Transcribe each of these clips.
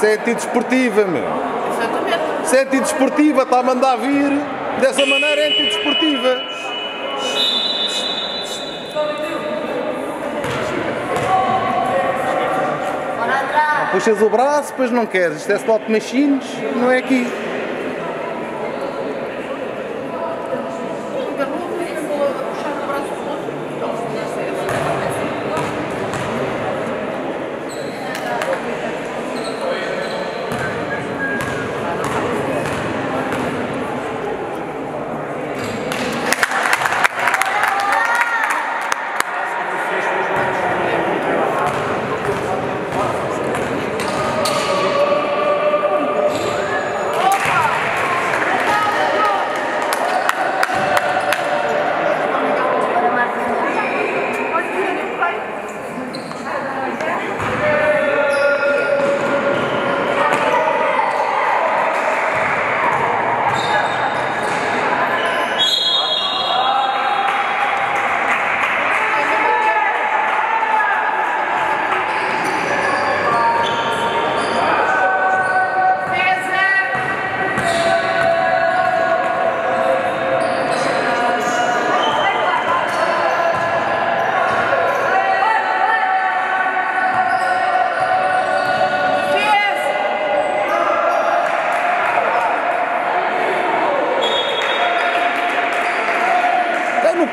Isso é antidesportiva, meu. Exatamente. Isso é antidesportiva, está a mandar vir. Dessa maneira é antidesportiva. Puxas o braço, depois não queres. Isto é slot machines, não é aqui.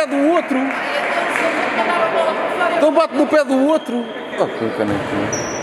Pé do outro. Então bate no pé do outro. Oh, que.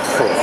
É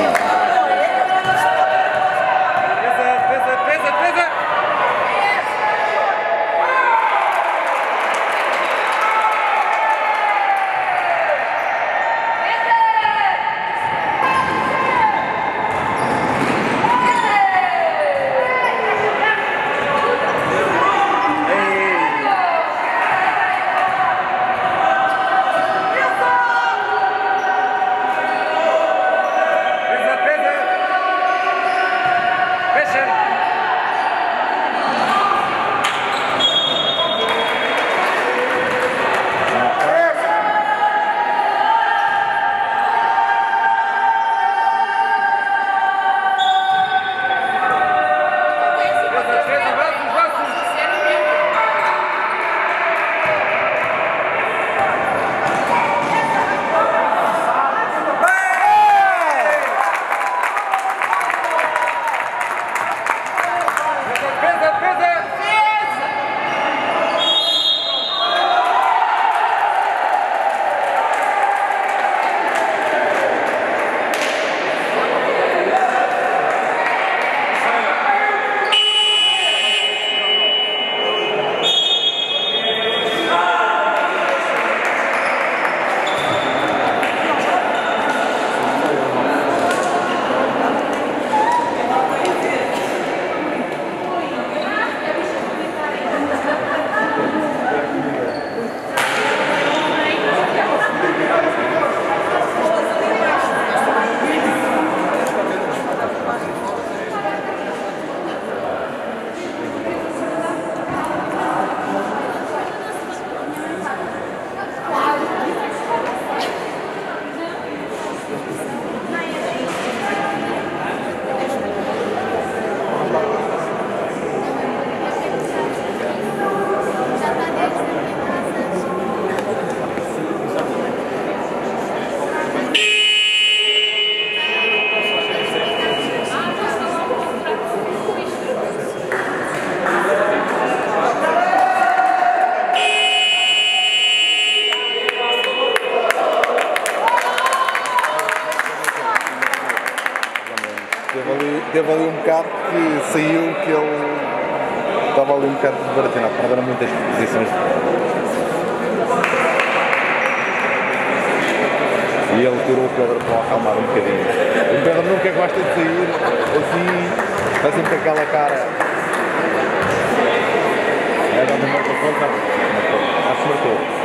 saiu que ele estava ali um bocado desbaratinado, perderam muitas posições. E ele tirou o Pedro para o acalmar um bocadinho. O Pedro nunca gosta de sair assim, faz sempre aquela cara. É, dá uma marca conta. Acho que.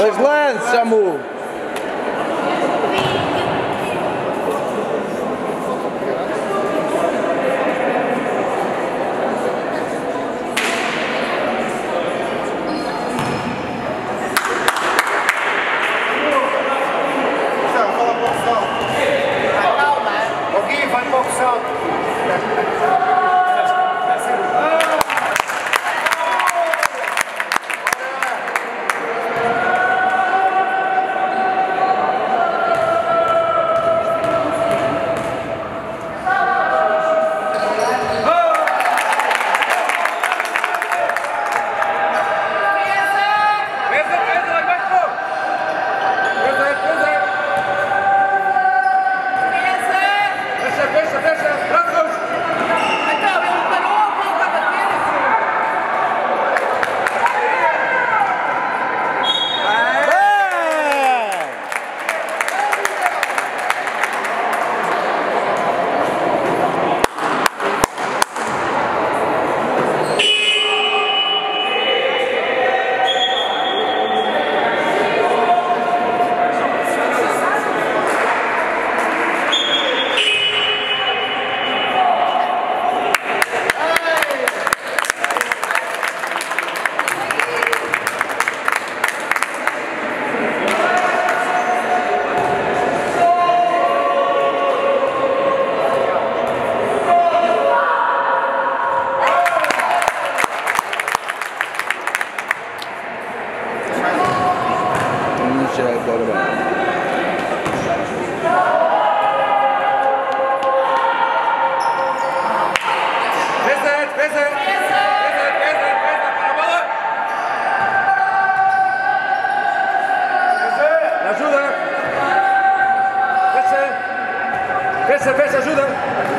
Без ланця му. Fecha, fecha, ajuda.